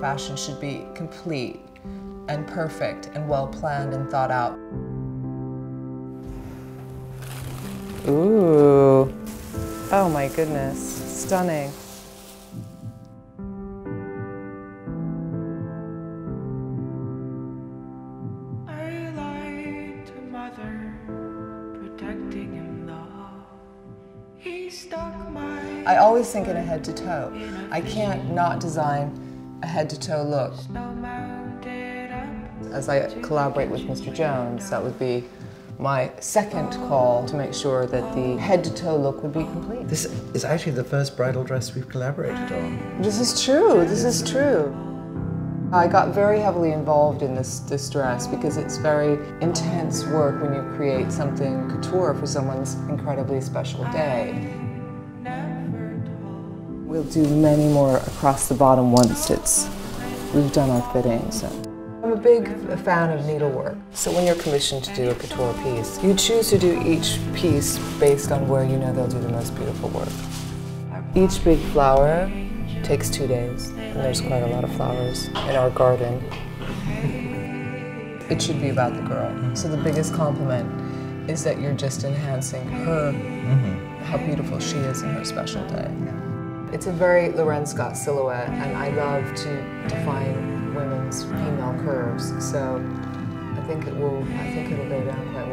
fashion should be complete and perfect and well planned and thought out. Ooh. Oh my goodness. Stunning. I lied to mother, protecting him I always think in a head to toe. I can't not design a head to toe look. snow mounted up. As I collaborate with Mr. Jones, that would be my second call to make sure that the head to toe look would be complete. This is actually the first bridal dress we've collaborated on. This is true. This is true. I got very heavily involved in this, dress because it's very intense work when you create something couture for someone's incredibly special day. We'll do many more across the bottom once it's we've done our fittings. I'm a big fan of needlework. So when you're commissioned to do a couture piece, you choose to do each piece based on where you know they'll do the most beautiful work. Each big flower takes two days, and there's quite a lot of flowers in our garden. It should be about the girl. So the biggest compliment is that you're just enhancing her, mm-hmm. how beautiful she is in her special day. It's a very L'Wren Scott silhouette, and I love to define women's female curves. So I think it will. I think it'll go down quite